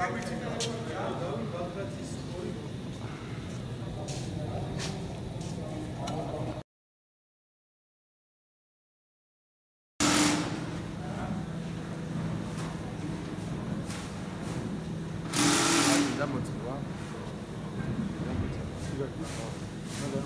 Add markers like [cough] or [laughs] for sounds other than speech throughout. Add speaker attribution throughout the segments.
Speaker 1: 那么
Speaker 2: 走
Speaker 1: 啊，
Speaker 2: 那么走，这个啊，那个。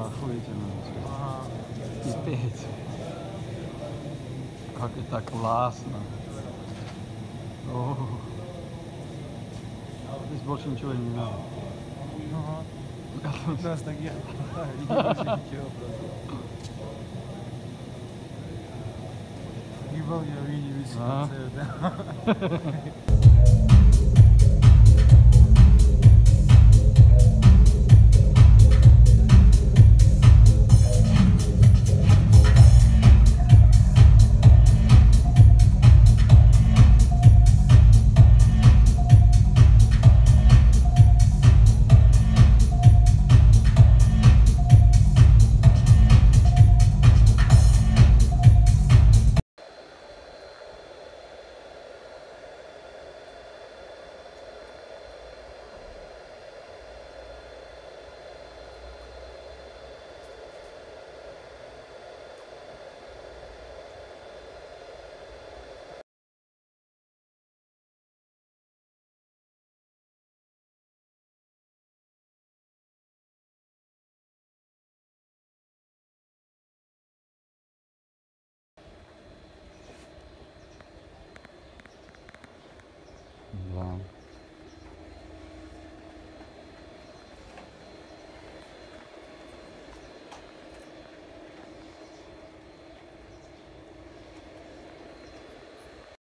Speaker 2: Охуительно.
Speaker 1: Пипец. Как это классно. О. Здесь больше ничего не надо.
Speaker 2: Ага. Я. И больше ничего просто. Ебал я видел весь концерт, [laughs]
Speaker 1: long.